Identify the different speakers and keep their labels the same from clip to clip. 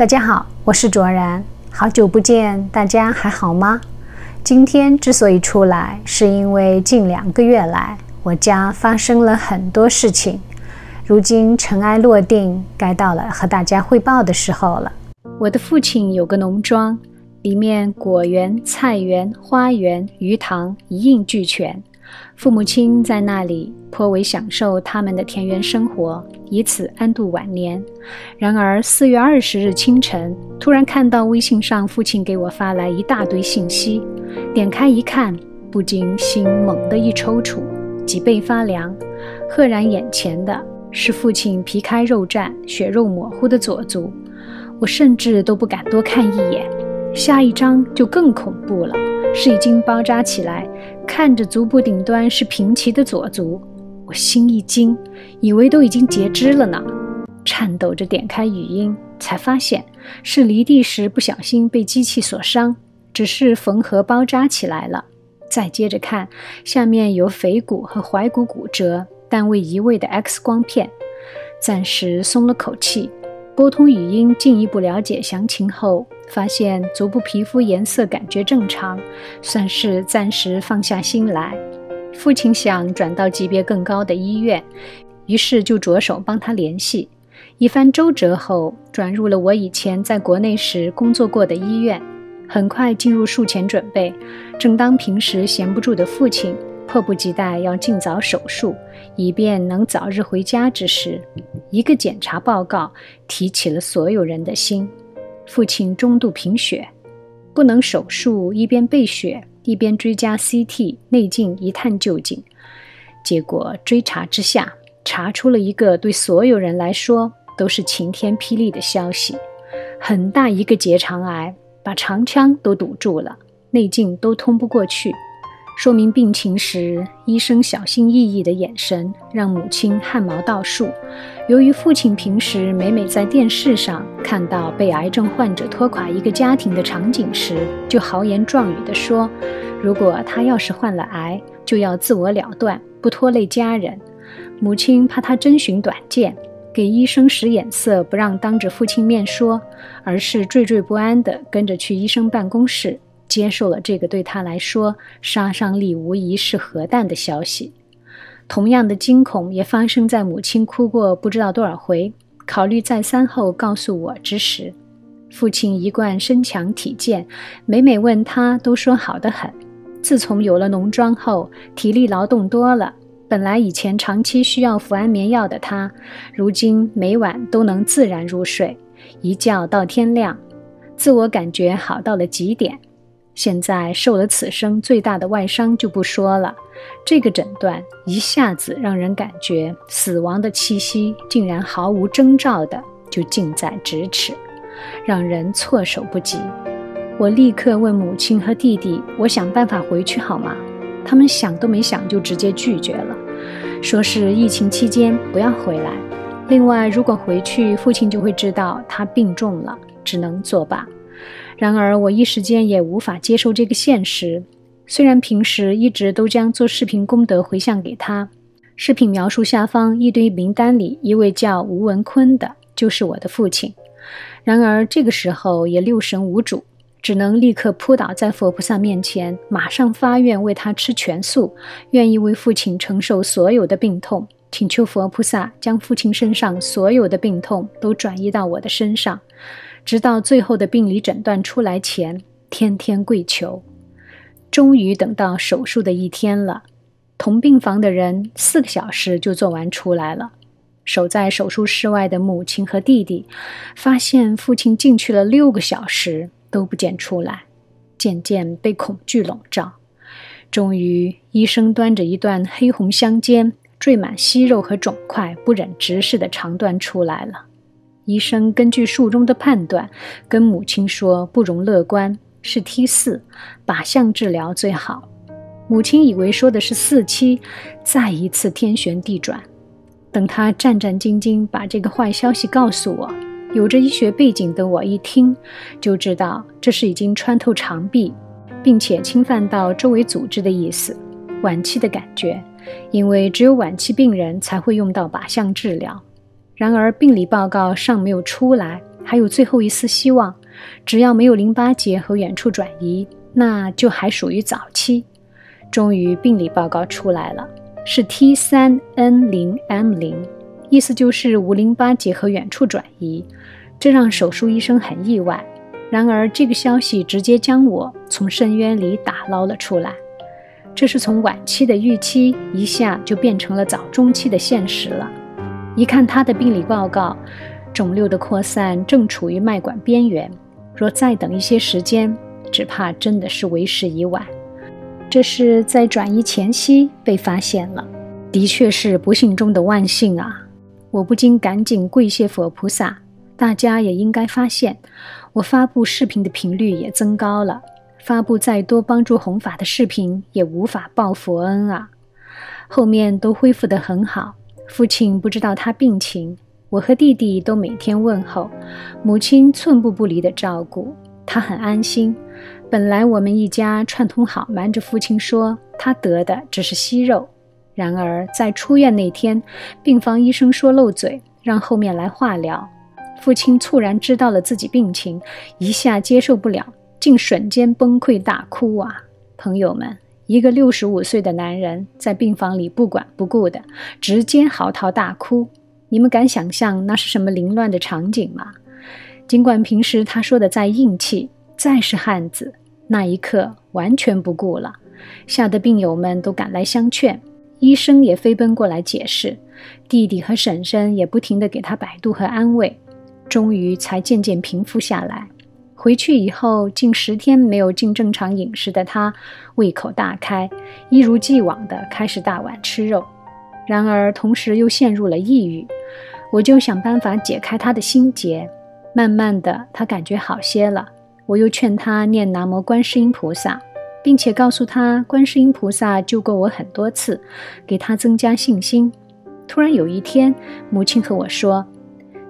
Speaker 1: 大家好，我是卓然，好久不见，大家还好吗？今天之所以出来，是因为近两个月来我家发生了很多事情，如今尘埃落定，该到了和大家汇报的时候了。我的父亲有个农庄，里面果园、菜园、花园、鱼塘一应俱全。父母亲在那里颇为享受他们的田园生活，以此安度晚年。然而四月二十日清晨，突然看到微信上父亲给我发来一大堆信息，点开一看，不禁心猛地一抽搐，脊背发凉。赫然眼前的是父亲皮开肉绽、血肉模糊的左足，我甚至都不敢多看一眼。下一张就更恐怖了。是已经包扎起来，看着足部顶端是平齐的左足，我心一惊，以为都已经截肢了呢。颤抖着点开语音，才发现是离地时不小心被机器所伤，只是缝合包扎起来了。再接着看，下面有腓骨和踝骨骨折，但未移位的 X 光片，暂时松了口气。沟通语音，进一步了解详情后，发现足部皮肤颜色感觉正常，算是暂时放下心来。父亲想转到级别更高的医院，于是就着手帮他联系。一番周折后，转入了我以前在国内时工作过的医院，很快进入术前准备。正当平时闲不住的父亲。迫不及待要尽早手术，以便能早日回家之时，一个检查报告提起了所有人的心。父亲中度贫血，不能手术，一边备血一边追加 CT 内镜一探究竟。结果追查之下，查出了一个对所有人来说都是晴天霹雳的消息：很大一个结肠癌，把肠腔都堵住了，内镜都通不过去。说明病情时，医生小心翼翼的眼神让母亲汗毛倒竖。由于父亲平时每每在电视上看到被癌症患者拖垮一个家庭的场景时，就豪言壮语地说：“如果他要是患了癌，就要自我了断，不拖累家人。”母亲怕他真寻短见，给医生使眼色，不让当着父亲面说，而是惴惴不安地跟着去医生办公室。接受了这个对他来说杀伤力无疑是核弹的消息。同样的惊恐也发生在母亲哭过不知道多少回，考虑再三后告诉我之时。父亲一贯身强体健，每每问他都说好得很。自从有了农庄后，体力劳动多了，本来以前长期需要服安眠药的他，如今每晚都能自然入睡，一觉到天亮，自我感觉好到了极点。现在受了此生最大的外伤就不说了，这个诊断一下子让人感觉死亡的气息竟然毫无征兆的就近在咫尺，让人措手不及。我立刻问母亲和弟弟：“我想办法回去好吗？”他们想都没想就直接拒绝了，说是疫情期间不要回来。另外，如果回去，父亲就会知道他病重了，只能作罢。然而，我一时间也无法接受这个现实。虽然平时一直都将做视频功德回向给他，视频描述下方一堆名单里一位叫吴文坤的，就是我的父亲。然而这个时候也六神无主，只能立刻扑倒在佛菩萨面前，马上发愿为他吃全素，愿意为父亲承受所有的病痛，请求佛菩萨将父亲身上所有的病痛都转移到我的身上。直到最后的病理诊断出来前，天天跪求，终于等到手术的一天了。同病房的人四个小时就做完出来了。守在手术室外的母亲和弟弟，发现父亲进去了六个小时都不见出来，渐渐被恐惧笼罩。终于，医生端着一段黑红相间、缀满息肉和肿块、不忍直视的长段出来了。医生根据术中的判断，跟母亲说不容乐观，是 T 四，靶向治疗最好。母亲以为说的是四期，再一次天旋地转。等他战战兢兢把这个坏消息告诉我，有着医学背景的我一听就知道这是已经穿透肠壁，并且侵犯到周围组织的意思，晚期的感觉。因为只有晚期病人才会用到靶向治疗。然而病理报告尚没有出来，还有最后一丝希望。只要没有淋巴结和远处转移，那就还属于早期。终于病理报告出来了，是 T 三 N 零 M 零，意思就是无淋巴结和远处转移。这让手术医生很意外。然而，这个消息直接将我从深渊里打捞了出来。这是从晚期的预期一下就变成了早中期的现实了。一看他的病理报告，肿瘤的扩散正处于脉管边缘，若再等一些时间，只怕真的是为时已晚。这是在转移前夕被发现了，的确是不幸中的万幸啊！我不禁赶紧跪谢佛菩萨。大家也应该发现，我发布视频的频率也增高了。发布再多帮助弘法的视频，也无法报佛恩啊。后面都恢复得很好。父亲不知道他病情，我和弟弟都每天问候，母亲寸步不离的照顾他，很安心。本来我们一家串通好，瞒着父亲说他得的只是息肉。然而在出院那天，病房医生说漏嘴，让后面来化疗。父亲猝然知道了自己病情，一下接受不了，竟瞬间崩溃大哭啊！朋友们，一个六十五岁的男人在病房里不管不顾的直接嚎啕大哭，你们敢想象那是什么凌乱的场景吗？尽管平时他说的再硬气，再是汉子，那一刻完全不顾了，吓得病友们都赶来相劝，医生也飞奔过来解释，弟弟和婶婶也不停地给他摆渡和安慰。终于才渐渐平复下来。回去以后，近十天没有进正常饮食的他，胃口大开，一如既往的开始大碗吃肉。然而，同时又陷入了抑郁。我就想办法解开他的心结。慢慢的，他感觉好些了。我又劝他念南无观世音菩萨，并且告诉他，观世音菩萨救过我很多次，给他增加信心。突然有一天，母亲和我说。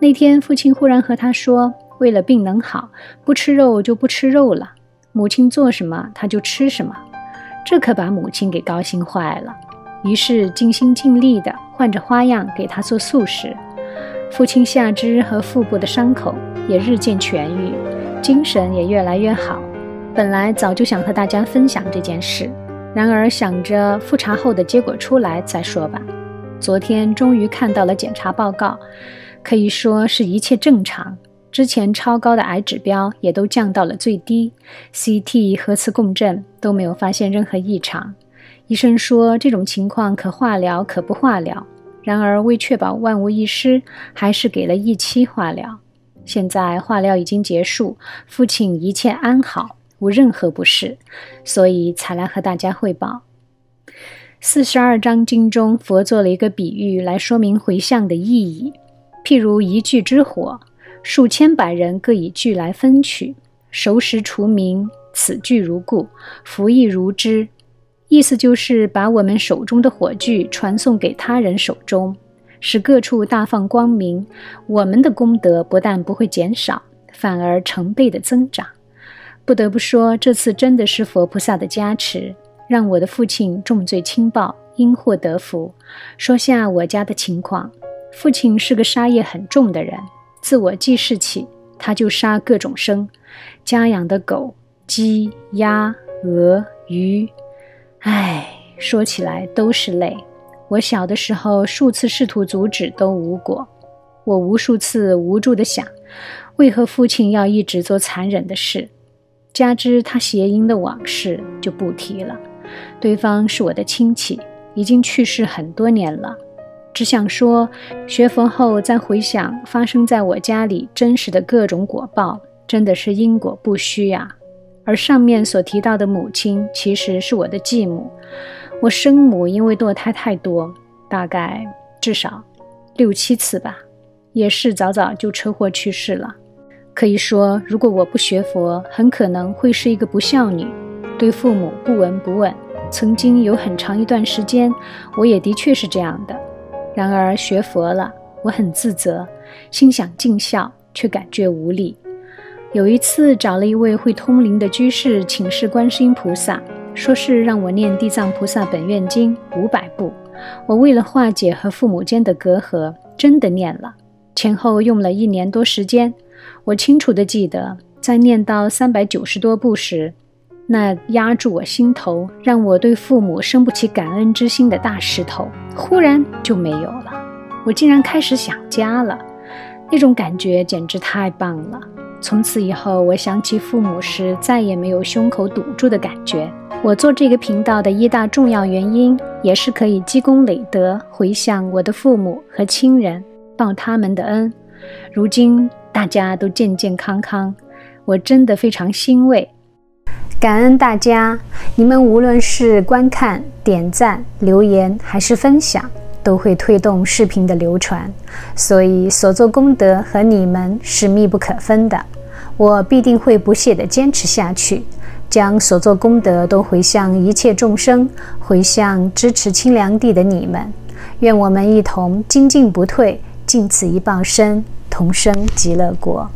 Speaker 1: 那天，父亲忽然和他说：“为了病能好，不吃肉就不吃肉了。母亲做什么，他就吃什么。”这可把母亲给高兴坏了。于是尽心尽力地换着花样给他做素食。父亲下肢和腹部的伤口也日渐痊愈，精神也越来越好。本来早就想和大家分享这件事，然而想着复查后的结果出来再说吧。昨天终于看到了检查报告。可以说是一切正常，之前超高的癌指标也都降到了最低，CT、核磁共振都没有发现任何异常。医生说这种情况可化疗可不化疗，然而为确保万无一失，还是给了一期化疗。现在化疗已经结束，父亲一切安好，无任何不适，所以才来和大家汇报。四十二章经中，佛做了一个比喻来说明回向的意义。譬如一炬之火，数千百人各以炬来分取，熟食除名，此炬如故，福亦如之。意思就是把我们手中的火炬传送给他人手中，使各处大放光明。我们的功德不但不会减少，反而成倍的增长。不得不说，这次真的是佛菩萨的加持，让我的父亲重罪轻报，因祸得福。说下我家的情况。父亲是个杀业很重的人，自我记事起，他就杀各种生，家养的狗、鸡、鸭、鹅、鱼，唉，说起来都是泪。我小的时候数次试图阻止都无果，我无数次无助地想，为何父亲要一直做残忍的事？加之他谐音的往事就不提了。对方是我的亲戚，已经去世很多年了。只想说，学佛后再回想发生在我家里真实的各种果报，真的是因果不虚呀。而上面所提到的母亲，其实是我的继母。我生母因为堕胎太多，大概至少六七次吧，也是早早就车祸去世了。可以说，如果我不学佛，很可能会是一个不孝女，对父母不闻不问。曾经有很长一段时间，我也的确是这样的。然而学佛了，我很自责，心想尽孝，却感觉无力。有一次找了一位会通灵的居士请示观世音菩萨，说是让我念《地藏菩萨本愿经》五百部。我为了化解和父母间的隔阂，真的念了。前后用了一年多时间。我清楚地记得，在念到三百九十多部时，那压住我心头、让我对父母生不起感恩之心的大石头，忽然就没有了。我竟然开始想家了，那种感觉简直太棒了。从此以后，我想起父母时，再也没有胸口堵住的感觉。我做这个频道的一大重要原因，也是可以积功累德，回向我的父母和亲人，报他们的恩。如今。大家都健健康康，我真的非常欣慰，感恩大家！你们无论是观看、点赞、留言还是分享，都会推动视频的流传，所以所做功德和你们是密不可分的。我必定会不懈地坚持下去，将所做功德都回向一切众生，回向支持清凉地的你们。愿我们一同精进不退，尽此一报身。同生极乐国。